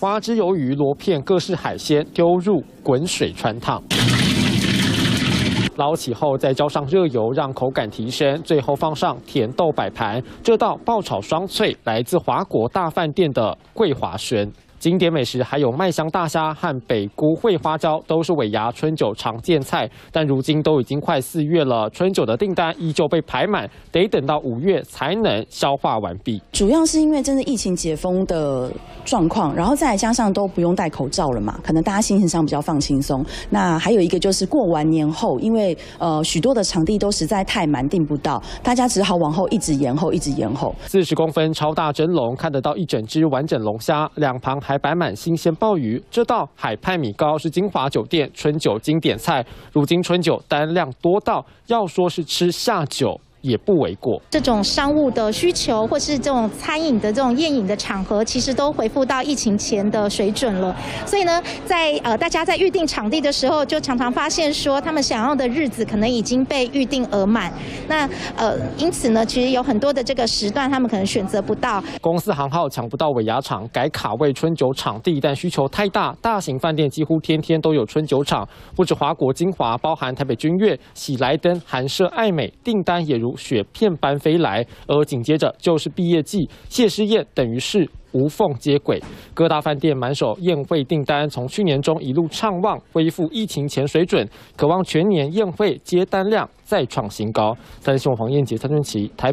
花枝鱿鱼、螺片、各式海鲜丢入滚水穿烫。捞起后再浇上热油，让口感提升，最后放上甜豆摆盘。这道爆炒双脆来自华国大饭店的桂华轩。经典美食还有麦香大虾和北菇烩花椒，都是尾牙春酒常见菜。但如今都已经快四月了，春酒的订单依旧被排满，得等到五月才能消化完毕。主要是因为真的疫情解封的状况，然后再加上都不用戴口罩了嘛，可能大家心情上比较放轻松。那还有一个就是过完年后，因为呃许多的场地都实在太满，订不到，大家只好往后一直延后，一直延后。四十公分超大蒸笼，看得到一整只完整龙虾，两旁。还摆满新鲜鲍鱼，这道海派米糕是金华酒店春酒经典菜。如今春酒单量多到要说是吃下酒。也不为过。这种商务的需求，或是这种餐饮的这种宴饮的场合，其实都回复到疫情前的水准了。所以呢，在呃大家在预定场地的时候，就常常发现说，他们想要的日子可能已经被预定额满。那呃，因此呢，其实有很多的这个时段，他们可能选择不到。公司行号抢不到尾牙场，改卡位春酒场地，但需求太大，大型饭店几乎天天都有春酒场。不止华国精华，包含台北君悦、喜来登、韩舍、爱美，订单也如。雪片般飞来，而紧接着就是毕业季，谢师宴等于是无缝接轨。各大饭店满手宴会订单，从去年中一路畅旺，恢复疫情前水准，渴望全年宴会接单量再创新高。三星黄燕杰、蔡俊奇台。